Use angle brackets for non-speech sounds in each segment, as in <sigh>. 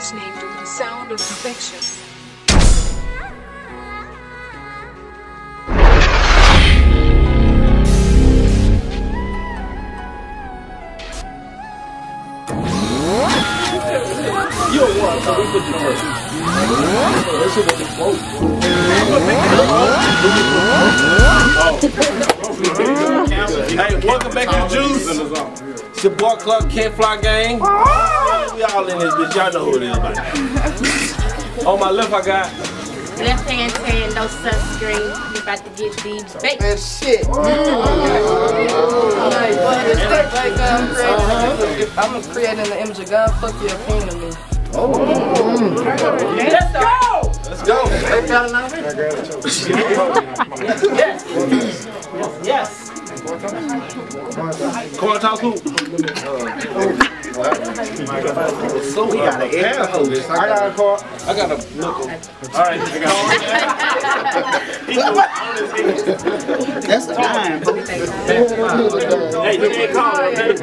listening to the sound of perfection. So we put you first. That shit close. Hey, welcome back to Juice. It's your boy Clark Can't Fly Gang. We all in this bitch. Y'all know who it is by now. On my left, I got Left hand tan, no sunscreen. You about to get these baked. Man, shit. Like, but it's like, like um, creating, I'm creating the image of God. Fuck your opinion of me. Oh, Let's go! Let's go. They got it now. Yes. Yes. Corn talk who? So we got an air hose. I got a car. I got a knuckle. All right, I got <laughs> That's a dime. Hey, you can't call it, okay?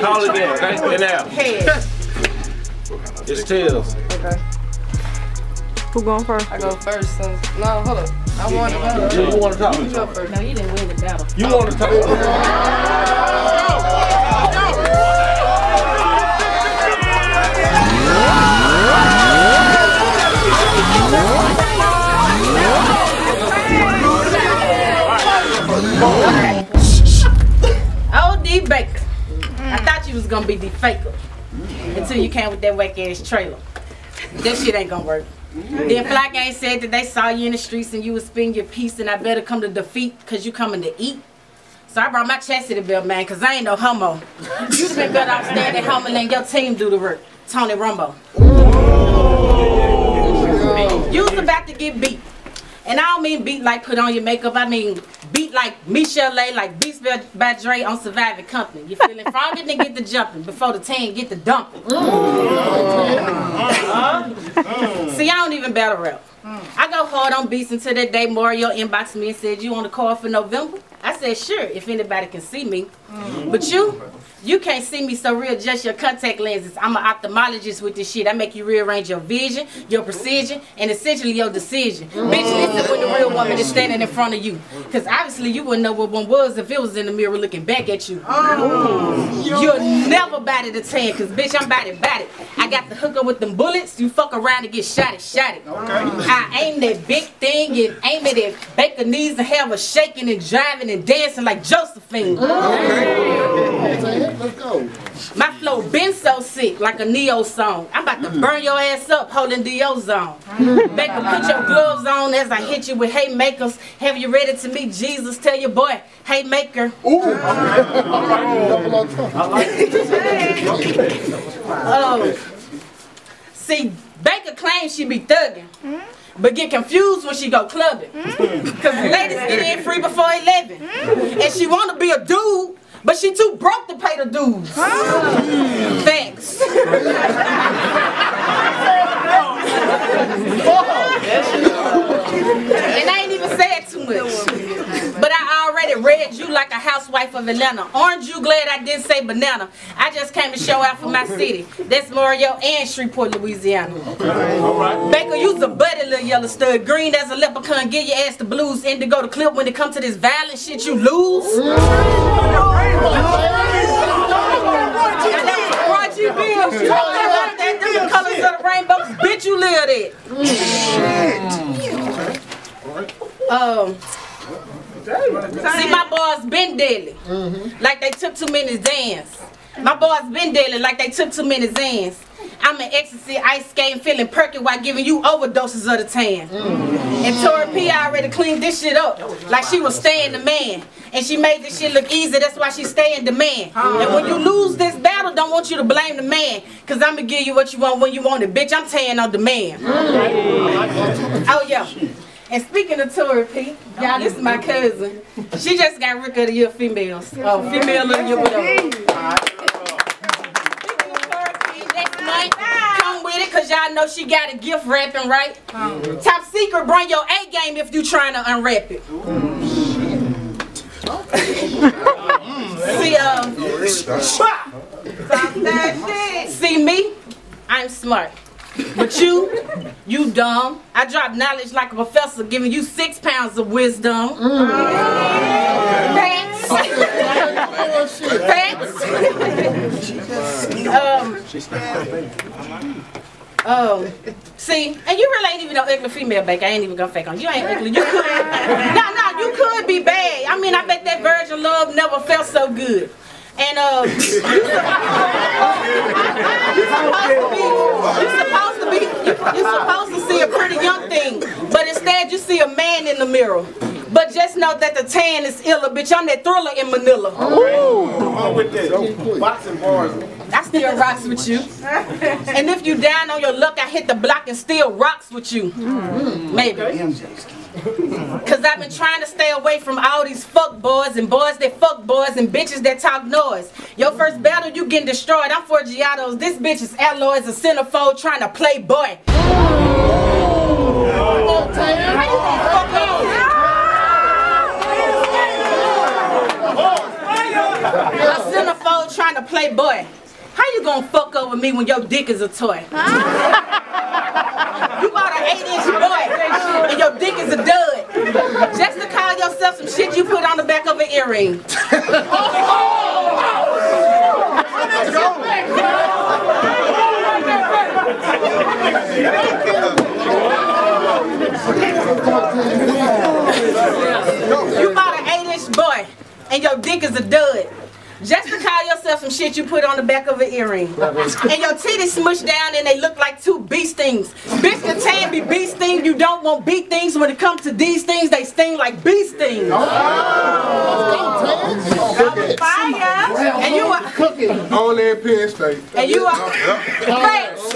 Call it there, okay? And now, <laughs> it's tails. Okay. Who going first? I go first. Since, no, hold up. I want to go. You, you want to talk? You go first. No, you didn't win the battle. You want to talk? OD Baker. I thought you was gonna be the faker until you came with that whack ass trailer. That shit ain't gonna work. Mm-hmm. Then Fly Gang said that they saw you in the streets and you was spinning your piece and I better come to defeat cause you coming to eat. So I brought my chastity belt, man, cause I ain't no homo. You been better off staying at home and letting your team do the work. Tony Rumbo. Oh. You was about to get beat. And I don't mean beat like put on your makeup. I mean beat like Michel'le, like Beats by by Dre on Surviving Compton. You feeling <laughs> froggy, then get the jumping before the tan get the dumping. Mm. Mm. See, I don't even battle rap. Mm. I go hard on beats until that day Mario inboxed me and said, you on the call for November? I said, sure, if anybody can see me. But you, you can't see me so readjust your contact lenses. I'm an ophthalmologist with this shit. I make you rearrange your vision, your precision, and essentially your decision. Bitch, listen when the real woman is standing in front of you. Because obviously you wouldn't know what one was if it was in the mirror looking back at you. Oh. You'll never body the 10, because bitch, I'm body body. I got the hooker with them bullets. You fuck around and get shot it, shot it. I aim that big thing and aim it at Baker knees and have her shaking and driving and dancing like Josephine. Let's go. My flow been so sick, like a Ne-Yo song. I'm about to mm. burn your ass up holding the zone. Baker, put your gloves on as I hit you with haymakers. Have you ready to meet Jesus? Tell your boy, haymaker. Double on top. Oh. See, Baker claims she be thugging. Hmm? But get confused when she go clubbing. Hmm? Cause ladies get in free before 11. Hmm? And she wanna be a dude, but she too broke to pay the dues. Thanks. <laughs> and I ain't even said too much. But read you like a housewife of Atlanta. Aren't you glad I didn't say banana? I just came to show out for my city. That's Mario and Shreveport, Louisiana. All right. Baker, you's a buddy little yellow stud. Green as a leprechaun, get your ass the blues. Indigo the clip when it comes to this violent shit you lose. Roy G. Biv, you talking about that? Them the colors of the rainbow. Bitch, you live it. Um, see, my boys been deadly. Mm-hmm. Like they took too many Xans. My boys been deadly like they took too many Xans. I'm an ecstasy, ice skating, feeling perky while giving you overdoses of the tan. Mm-hmm. And Tori P already cleaned this shit up like she was staying the man. And she made this shit look easy, that's why she stay in demand. And when you lose this battle, don't want you to blame the man. Cause I'ma give you what you want when you want it. Bitch, I'm tan on demand. Oh yeah. And speaking of Tori P, y'all, this is my cousin. She just got Rick of the Year females. Oh, female of the year, whatever. Speaking of Tori P, next month, come with it, cause y'all know she got a gift wrapping, right? Top secret, bring your A game if you trying to unwrap it. See, um, that shit. See me? I'm smart. But you, you dumb. I drop knowledge like a professor giving you six pounds of wisdom. Thanks. <laughs> Thanks. <laughs> um, um, see, and you really ain't even no ugly female baker. I ain't even gonna fake on you. You ain't ugly. You could, <laughs> no, no, you could be bad. I mean, I bet that virgin love never felt so good. And uh, you supposed to be, you supposed to be, you're supposed to see a pretty young thing, but instead you see a man in the mirror. But just know that the tan is iller, bitch. I'm that thriller in Manila. on oh, with that. Boxing bars. I still rocks with you. And if you down on your luck, I hit the block and still rocks with you. Mm. Maybe. Cause I've been trying to stay away from all these fuck boys and boys that fuck boys and bitches that talk noise. Your first battle, you getting destroyed. I'm for. This bitch is alloys, a centerfold trying to play boy. A centerfold trying to play boy. How you gonna fuck over me when your dick is a toy? You bought an 8 inch boy and your dick is a dud. Just to call yourself some shit you put on the back of an earring. <laughs> You bought an 8 inch boy and your dick is a dud. Just to call yourself some shit you put on the back of an earring. And your titties smushed down and they look like two bee stings. Bitch, the tan be bee sting. You don't want bee things. When it comes to these things, they sting like bee stings. Fire. And you are, Only in Penn State. and you are, Facts.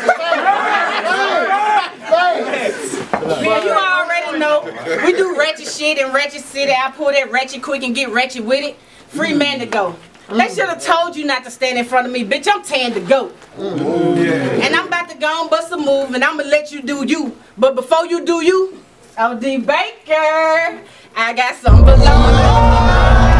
Man, you already know. We do ratchet shit in Ratchet City. I pull that ratchet quick and get ratchet with it. Free man to go. They should have told you not to stand in front of me, bitch. I'm tan to go. And I'm about to go and bust a move, and I'm gonna let you do you. But before you do you, OD Baker, I got some below.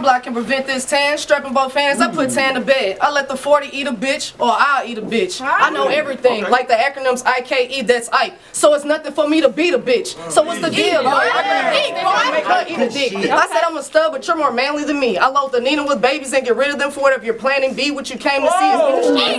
Sunblock can prevent this tan. Strapping both hands, I put tan to bed. I let the 40 eat a bitch, or I'll eat a bitch. I know everything, like the acronyms IKE, that's Ike. So it's nothing for me to beat a bitch. So what's the deal, boy? I make her eat a dick. I said I'm a stud, but you're more manly than me. I load the needle with babies and get rid of them for whatever you're planning. B, what you came to see is me.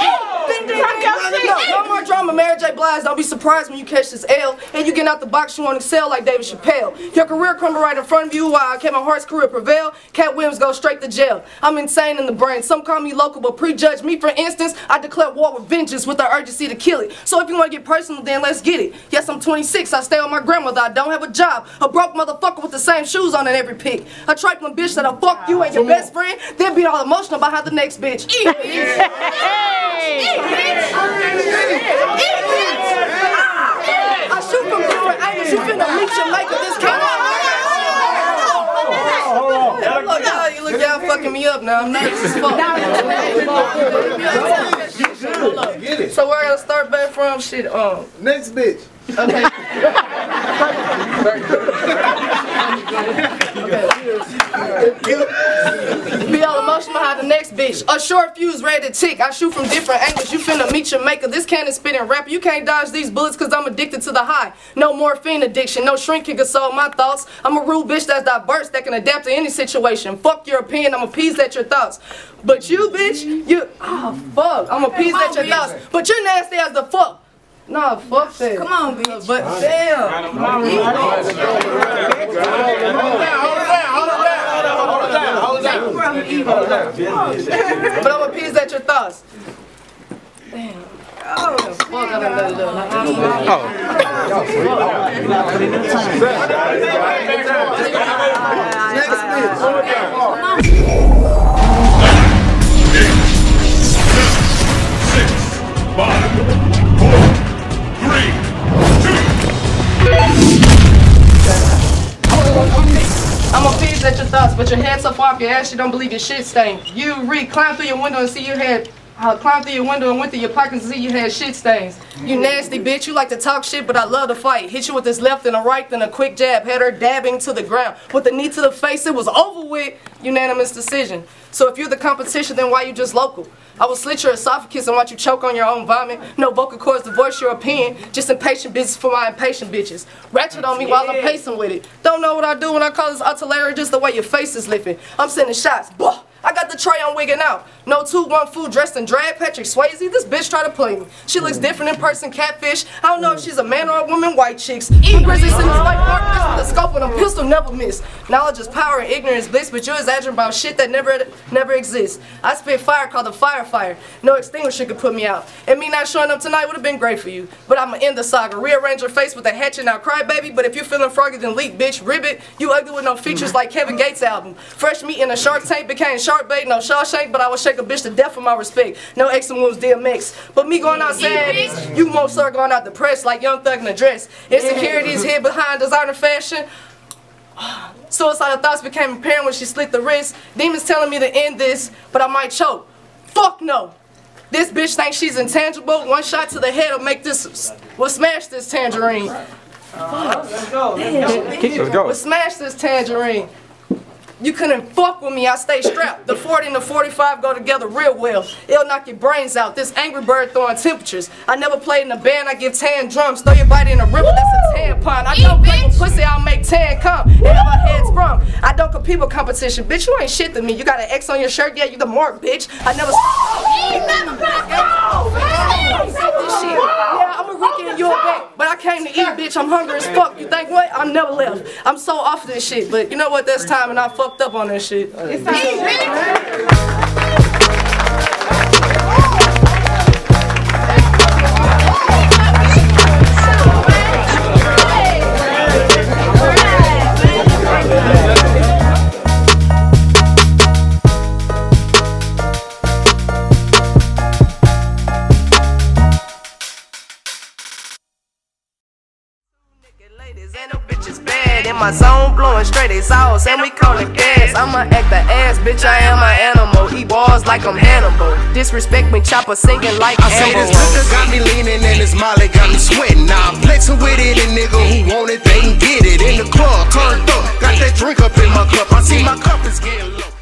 Eat. No, no more drama, Mary J. Blige. Don't be surprised when you catch this L and you get out the box. You want to excel like David Chappelle. Your career crumble right in front of you. While Kevin Hart's career prevail, Katt Williams go straight to jail. I'm insane in the brain. Some call me local, but prejudge me. For instance, I declare war with vengeance with the urgency to kill it. So if you want to get personal, then let's get it. Yes, I'm 26. I stay with my grandmother. I don't have a job. A broke motherfucker with the same shoes on in every pic. A trifling bitch that'll fuck you and your best friend, then be all emotional about how the next bitch. Eat, bitch. Eat, bitch. I shoot from different angles. You finna meet your maker. This kind of. Look, y'all, you look y'all fucking me up now. I'm nervous as fuck. So where I gotta start back from? Shit, um. Next bitch. Okay. <laughs> Be all emotional how the next bitch. A short fuse ready to tick. I shoot from different angles. You finna meet your maker. This cannon spitting rapper. You can't dodge these bullets cause I'm addicted to the high. No morphine addiction. No shrink can console my thoughts. I'm a rude bitch that's diverse that can adapt to any situation. Fuck your opinion. I'm appeased at your thoughts. But you bitch, you oh fuck. I'm appeased at your thoughts. But you're nasty as the fuck. Nah, fuck that. Come on, bitch. But damn. Hold it down, hold it down, hold it down, hold it down, hold it down. But I'm appeased at your thoughts. Damn. Oh, it up. Five, At your thoughts, but your head so far up your ass you don't believe your shit stained. You re climb through your window and see your head. I climbed through your window and went through your pockets and see you had shit stains. You nasty bitch, you like to talk shit, but I love to fight. Hit you with this left and a right, then a quick jab, had her dabbing to the ground. With the knee to the face, it was over with. Unanimous decision. So if you're the competition, then why you just local? I will slit your esophagus and watch you choke on your own vomit. No vocal cords to voice your opinion. Just impatient business for my impatient bitches. Ratchet on me while I'm pacing with it. Don't know what I do when I call this artillery, just the way your face is lifting. I'm sending shots. Bah! I got the tray on wigging out. No To Wong Foo dressed in drag Patrick Swayze. This bitch try to play me. She looks different in person, catfish. I don't know if she's a man or a woman, white chicks. Grizzly sitting like Mark miss. Knowledge is power and ignorance bliss, but you're exaggerating about shit that never never exists. I spit fire called the fire fire. No extinguisher could put me out. And me not showing up tonight would have been great for you. But I'ma end the saga. Rearrange your face with a hatchet now cry baby. But if you're feeling froggy then leak bitch, ribbit. You ugly with no features like Kevin Gates album. Fresh meat in a shark tank became shark bait. No Shawshank, but I will shake a bitch to death for my respect. No X and Wounds DMX. But me going out sad, you most are going out depressed like Young Thug in a dress. Insecurity is hid behind designer fashion. <gasps> Suicidal thoughts became apparent when she slit the wrist. Demons telling me to end this, but I might choke. Fuck no. This bitch thinks she's intangible. One shot to the head will make this, will smash this tangerine. Let's go. Let's go. We'll smash this tangerine. You couldn't fuck with me, I stay strapped. The 40 and the 45 go together real well. It'll knock your brains out. This angry bird throwing temperatures. I never played in a band, I give tan drums. Throw your body in a river, that's a tan tampon. I don't play with pussy, I'll make tan come. And have our heads from. I don't compete with competition. Bitch, you ain't shit to me. You got an X on your shirt, yeah, you the mark, bitch. I never. Yeah, I'm a rookie and you're a back. But I came to eat, bitch. I'm hungry as fuck. You think what? I'm never left. I'm so off this shit. But you know what? This time and I fucked up on this shit. Ladies my zone blowing straight exhaust and we call it gas. I'ma act the ass, bitch. I am an animal. Eat balls like I'm Hannibal. Disrespect me, chopper singing like I say this liquor got me leaning and this molly got me sweating. Now I'm flexing with it, and nigga who want it, they can get it. In the club, turned up, got that drink up in my cup. I see my cup is getting low.